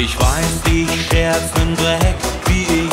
Ich weiß, ich scherz Dreck, wie ich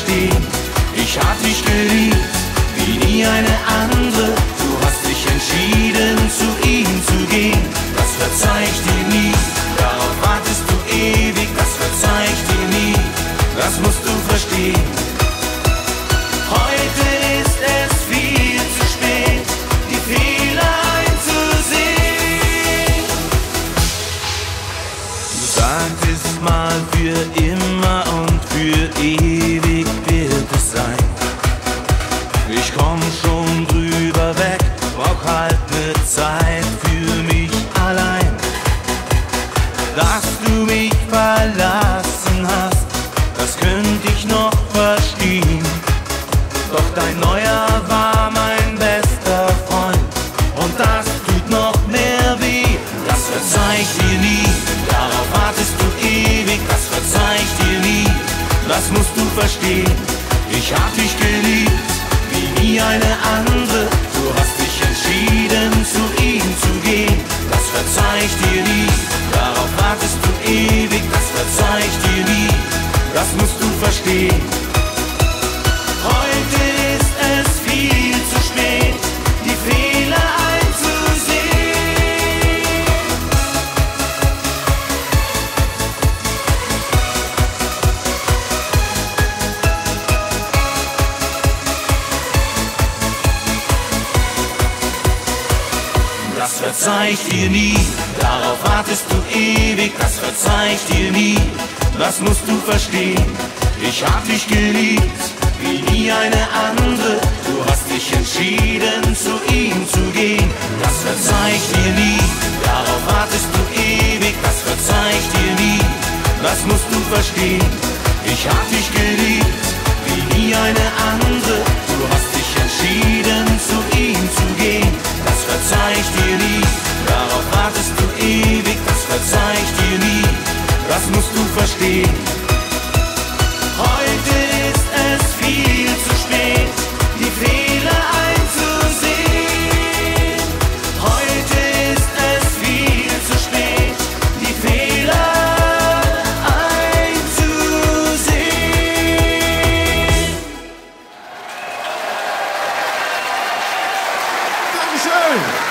verstehen, ich hab dich geliebt, wie nie eine andere. Du hast dich entschieden, zu ihm zu gehen, das verzeih ich dir nie. Darauf wartest du ewig, das verzeih ich dir nie. Das musst du verstehen. Heute ist es viel zu spät, die Fehler einzusehen. Du sagtest mal für immer und für ewig ne Zeit für mich allein. Dass du mich verlassen hast, das könnte ich noch verstehen. Doch dein Neuer war mein bester Freund und das tut noch mehr weh. Das verzeih ich dir nie, darauf wartest du ewig, das verzeih ich dir nie. Das musst du verstehen, ich hab dich geliebt, wie nie eine andere. Ich dir nie. Darauf wartest du ewig, das verzeih ich dir nie. Das musst du verstehen. Das verzeih ich dir nie, darauf wartest du ewig, das verzeih ich dir nie, das musst du verstehen. Ich hab dich geliebt, wie nie eine andere, du hast dich entschieden, zu ihm zu gehen, das verzeih ich dir nie, darauf wartest du ewig, das verzeih ich dir nie, das musst du verstehen. Ich hab dich geliebt, wie nie eine andere, go.